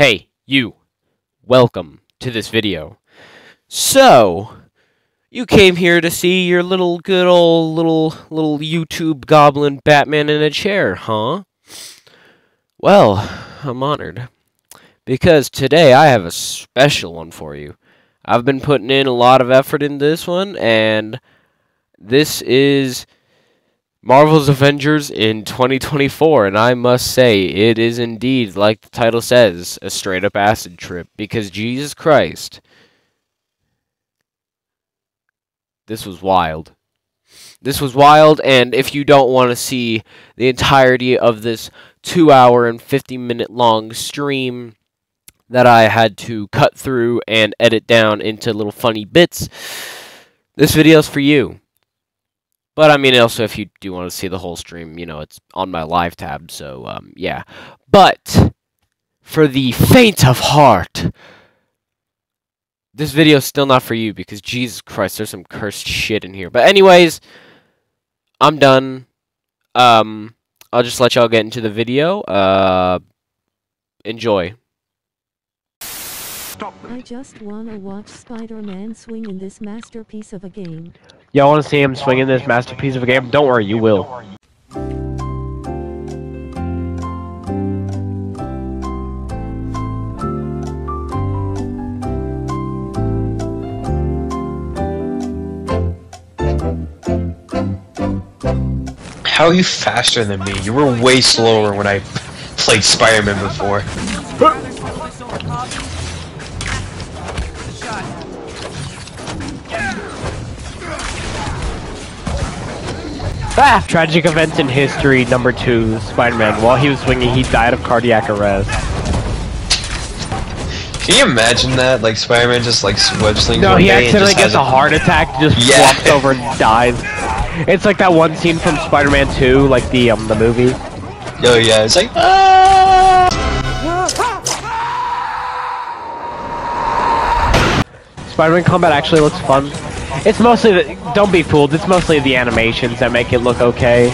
Hey, you. Welcome to this video. So, you came here to see your little good old little little YouTube goblin Batman in a chair, huh? Well, I'm honored. Because today I have a special one for you. I've been putting in a lot of effort in this one, and this is Marvel's Avengers in 2024, and I must say, it is indeed, like the title says, a straight up acid trip, because Jesus Christ, this was wild. This was wild, and if you don't want to see the entirety of this 2 hour and 50 minute long stream that I had to cut through and edit down into little funny bits, this video is for you. But I mean, also, if you do want to see the whole stream, you know, it's on my live tab, so, um, yeah. But, for the faint of heart, this video is still not for you, because Jesus Christ, there's some cursed shit in here. But anyways, I'm done. Um, I'll just let y'all get into the video. Uh, enjoy. I just wanna watch Spider-Man swing in this masterpiece of a game. Y'all want to see him swinging this masterpiece of a game? Don't worry, you will. How are you faster than me? You were way slower when I played Spider-Man before. Ah! Tragic events in history, number two, Spider-Man. While he was swinging, he died of cardiac arrest. Can you imagine that? Like Spider-Man just like web slings No, one he day accidentally gets a heart attack, just Yeah. flops over and dies. It's like that one scene from Spider-Man 2, like the um the movie. Oh yeah, it's like ah! Spider-Man combat actually looks fun. It's mostly the don't be fooled. It's mostly the animations that make it look okay.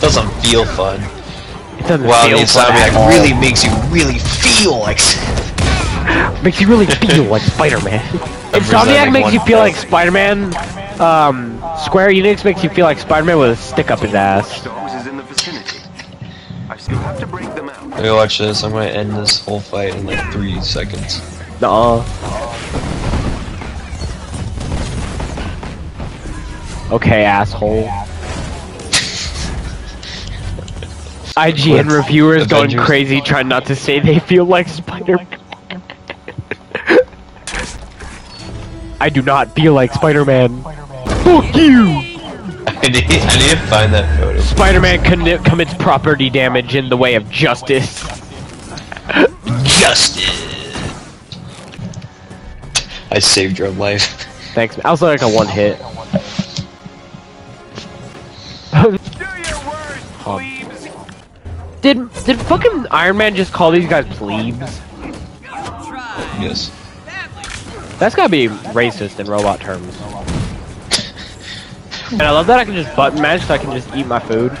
doesn't feel fun. It doesn't Wow, feel the fun at Insomniac all. really makes you really feel like. makes you really feel like Spider-Man. Insomniac makes you feel like. Spider-Man. Um, Square Enix makes you feel like Spider-Man with a stick up his ass. Dogs is in the vicinity. I still have to break them out. Hey, watch this. I'm gonna end this whole fight in like three seconds. Nuh-uh. Okay, asshole. IGN What? reviewers going Avengers? crazy trying not to say they feel like Spider-Man. I do not feel like Spider-Man. Fuck you! I need, I need to find that photo. Spider-Man commits property damage in the way of justice. Justice. I saved your life. Thanks. I was like a one hit. Did did fucking Iron Man just call these guys plebes? Yes. That's gotta be racist in robot terms. And I love that I can just button mash so I can just eat my food.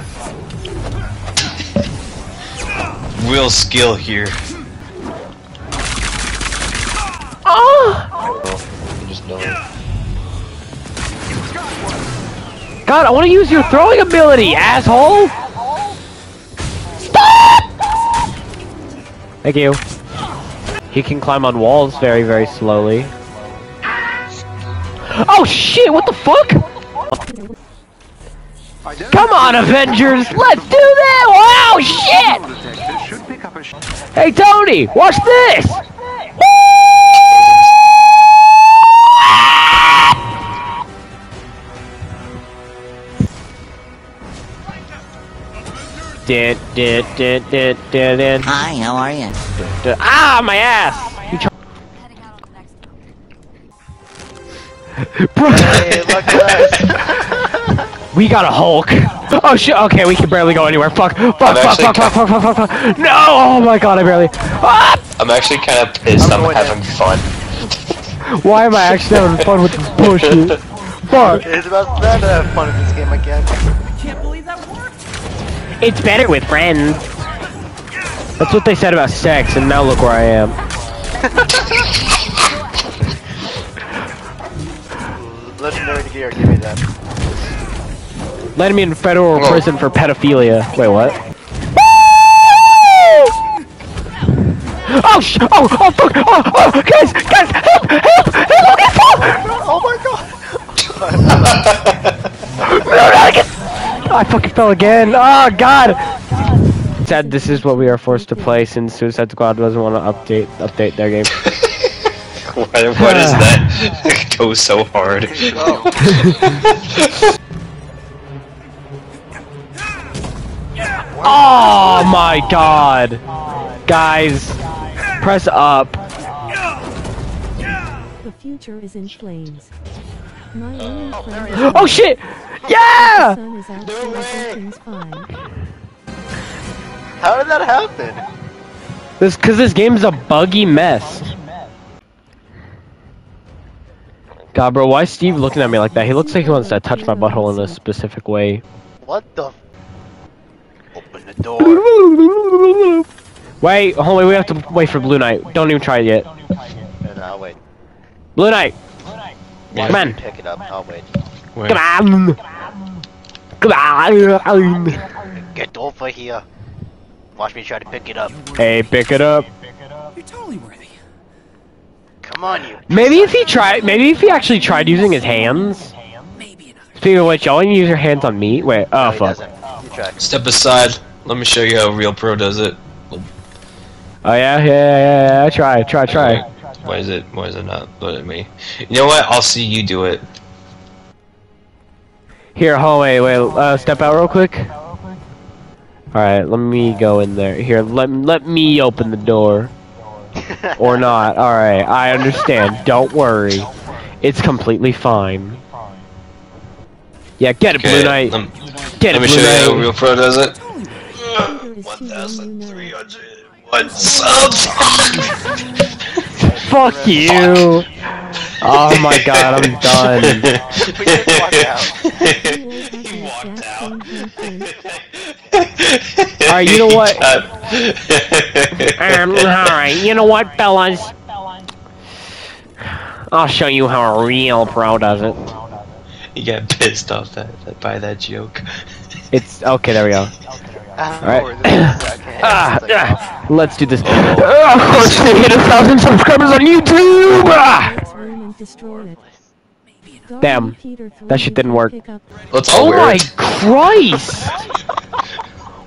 Real skill here. Oh! I just. God, I want to use your throwing ability, asshole! Thank you. He can climb on walls very, very slowly. Oh shit, what the fuck? Come on, Avengers! Let's do this! Wow, shit! Detector should pick up a sh- Hey, Tony, watch this! Did did did did did did Hi, how are you? did Ah, my ass! You try- Bro, we got a Hulk. Oh shit! Okay, we can barely go anywhere. Fuck! Fuck! Fuck! Fuck! Fuck! Fuck! Fuck! Fuck! Fuck! No! Oh my god! I barely. Ah! I'm actually kind of pissed. I'm, having fun. Why am I actually having fun with this bullshit? Fuck! It's about that to have fun in this game again. It's better with friends. That's what they said about sex, and now look where I am. Legendary gear, give me that. Landed me in federal Whoa. prison for pedophilia. Wait, what? Oh, sh- oh, oh, fuck! Oh, oh, guys, guys, help, help, help, look at Oh my god! I fucking fell again. Oh, God. Said this is what we are forced to play since Suicide Squad doesn't want to update update their game. Why, why does that go so hard? Oh my God, guys, press up. The future is in flames. Only Oh shit! Yeah! sun is out, so everything's fine. How did that happen? This cause this game's a buggy mess. God, bro, why is Steve looking at me like that? He looks like he wants to touch my butthole in a specific way. What the? f- Open the door. Wait, hold on, we have to wait for Blue Knight. Don't even try it yet. No, no, I'll wait. Blue Knight, Yeah. come on, Pick it up. I'll wait. Wait. come on, come on. Get over here. Watch me try to pick it up. Hey, pick it up. You're totally worthy. Come on, you. Maybe if he tried, maybe if he actually tried using his hands. Maybe another. Speaking of which, y'all want to use your hands on me? Wait, oh No, fuck. doesn't. You try. Step aside. Let me show you how a real pro does it. Oh yeah, yeah, yeah, yeah. Try, try, try. Why is it? Why is it not look at me? You know what? I'll see you do it. Here, hallway. wait, wait. Uh, step out real quick. All right, let me go in there. Here, let let me open the door, or not. All right, I understand. Don't worry, it's completely fine. Yeah, get it, Blue Knight. Let, Get let me show you how a Blue Knight. real pro does it. Peter is Fuck you. Oh my god, I'm done. We just walk out. You all have the exact same hand face. Alright, you know what? Uh, Um, alright, you know what, fellas? I'll show you how a real pro does it. you got pissed off that, that by that joke. It's okay. There we go. Alright. Ah, ah, let's do this. Of course, they hit a thousand subscribers on YouTube. Ah! Let's room and destroy it. Guardian Damn, that shit didn't work. pick up- Let's Oh wear my. Christ!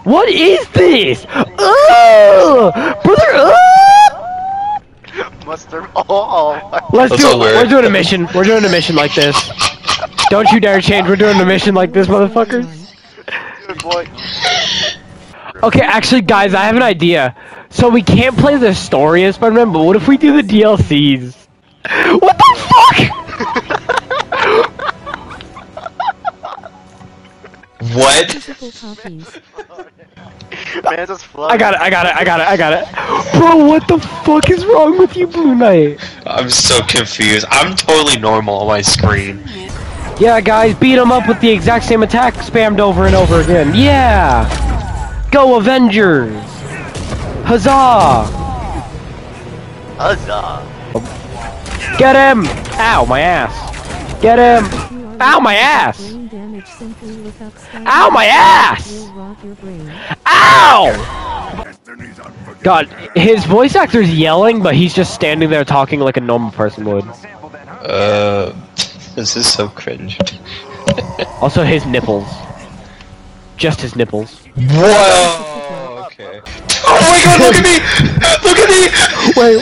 What is this? Oh, brother! Oh! Mustard. Oh. Let's, Let's do it. wear We're doing a mission. We're doing a mission like this. Don't you dare change. We're doing a mission like this, motherfuckers. Good boy. Okay, actually, guys, I have an idea. So we can't play the story as Spider-Man, but what if we do the DLCs? What the fuck? What? Man, just fuck? I got it. I got it. I got it. I got it. Bro, what the fuck is wrong with you, Blue Knight? I'm so confused. I'm totally normal on my screen. Yeah, guys, beat him up with the exact same attack spammed over and over again. Yeah! Go Avengers! Huzzah! Huzzah. Get him! Ow, my ass. Get him! Ow, my ass! Brain damage simply look up Ow, my ass! Will rot your brain. Ow! God, his voice actor's yelling, but he's just standing there talking like a normal person would. Uh, this is so cringe. Also, his nipples. Just his nipples. Whoa. Okay. Oh my god! Look at me! Look at me! Wait.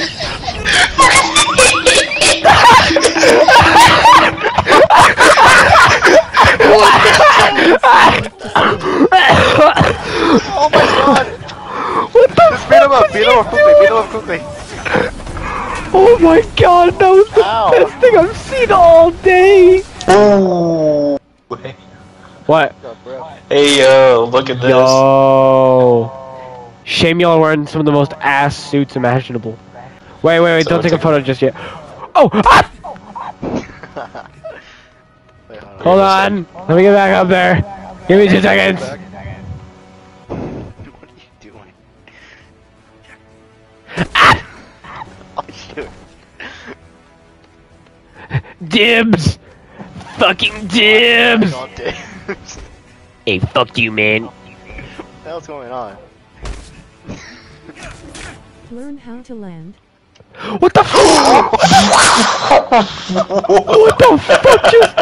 Oh my god. What the Just beat him up. Beat him up quickly. Beat him up quickly. Oh my god, that was the Ow. best thing I've seen all day! Oh. What? Hey yo, look at this. Yo. Shame y'all are wearing some of the most ass suits imaginable. Wait, wait, wait, So don't take a photo just yet. Oh! Ah! Wait, hold on. Hold on! Let me get back up there. Give me two seconds. What are you doing? Oh shoot. Dibs! Fucking dibs! God damn. Hey, fuck you, man. the hell's going on? Learn how to land. What the fuck? what the fuck just...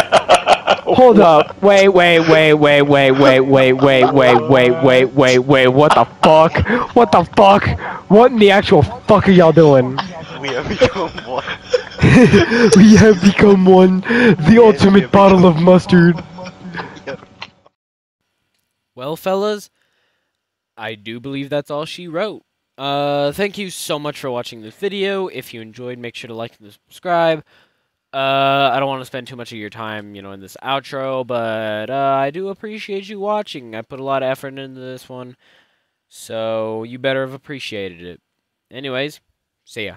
Hold up. Wait, wait, wait, wait, wait, wait, wait, wait, wait, wait, wait, wait, wait. What the fuck? What the fuck? What in the actual fuck are y'all doing? We have become one. we have become one. The ultimate bottle of mustard. Well, fellas, I do believe that's all she wrote. Uh, thank you so much for watching this video. If you enjoyed, make sure to like and subscribe. Uh, I don't want to spend too much of your time, you know, in this outro, but uh, I do appreciate you watching. I put a lot of effort into this one, so you better have appreciated it. Anyways, see ya.